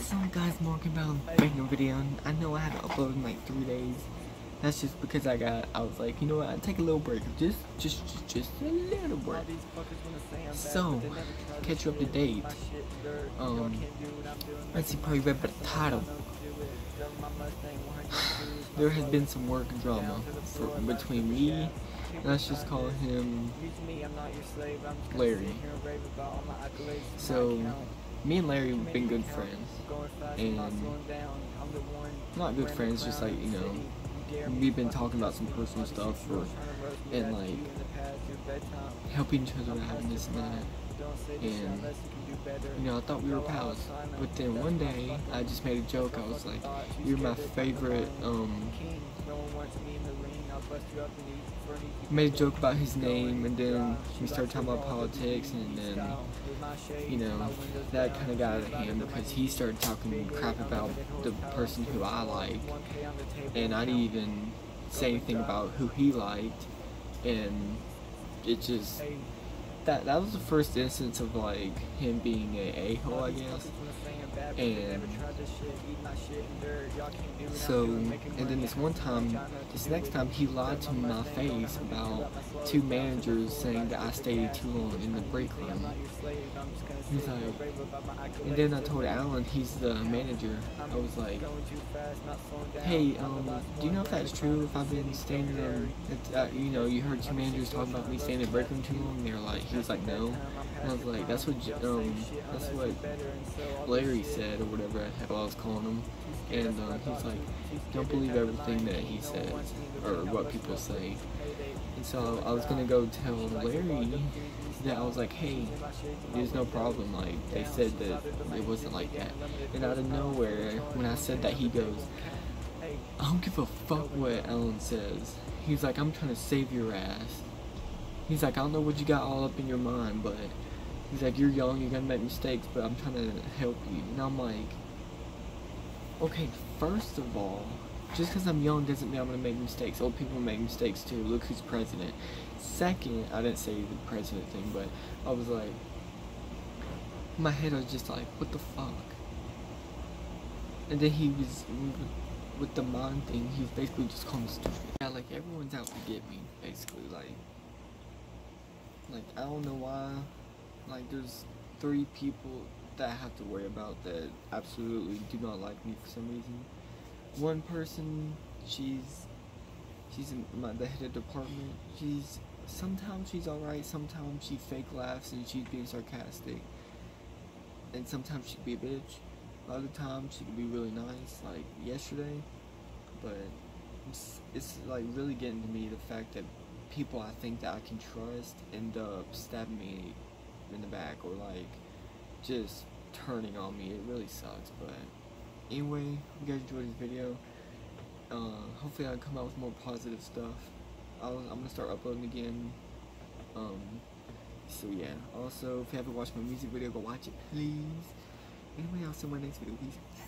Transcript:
What's up guys, Mark about making a video. I know I haven't uploaded in like three days. That's just because I got, I was like, you know what, I'll take a little break. Just, just, just, just a little break. So, catch you up to date. Um, as you probably read by the title, there has been some work drama for, between me, let's just call him Larry. So, me and Larry have been good friends, and not good friends, just like you know, we've been talking about some personal stuff, and like helping each other out and this and that, and you know, I thought we were pals, but then one day I just made a joke. I was like, "You're my favorite." Um, made a joke about his name, and then we started talking about politics, and then you know that kind of got out of hand because he started talking crap about the person who I like, and I didn't even say anything about who he liked, and it just that that was the first instance of like him being a a-hole, I guess. And so, and then this one time, this next time, he lied to my face about two managers saying that I stayed too long in the break room. He's like, and then I told Alan, he's the manager. I was like, hey, um, do you know if that's true? If I've been staying in, uh, you know, you heard two managers talking about me staying in the break room too long. And they're like, he was like, no. And I was like, that's what, um, that's what Larry said or whatever I was calling him. And uh, he's like, don't believe everything that he says or what people say. And so I was gonna go tell Larry that I was like, hey, there's no problem. Like they said that it wasn't like that. And out of nowhere, when I said that, he goes, I don't give a fuck what Ellen says. He's like, I'm trying to save your ass. He's like, I don't know what you got all up in your mind, but he's like, you're young, you're gonna make mistakes, but I'm trying to help you. And I'm like, okay, first of all, just because I'm young doesn't mean I'm gonna make mistakes. Old people make mistakes too. Look who's president. Second, I didn't say the president thing, but I was like, my head was just like, what the fuck? And then he was with the mind thing. He was basically just calling me stupid. Yeah, like everyone's out to get me, basically. Like, like I don't know why. Like, there's three people that I have to worry about that absolutely do not like me for some reason. One person, she's she's in my, the head of department. She's sometimes she's alright, sometimes she fake laughs and she's being sarcastic, and sometimes she can be a bitch. Other times she can be really nice, like yesterday. But it's, it's like really getting to me the fact that people I think that I can trust end up stabbing me in the back or like just turning on me. It really sucks, but anyway, you guys enjoyed this video. Uh, hopefully I'll come out with more positive stuff. i am gonna start uploading again. Um, so yeah. Also, if you haven't watched my music video, go watch it, please. Anyway, I'll see you in my next video. Peace.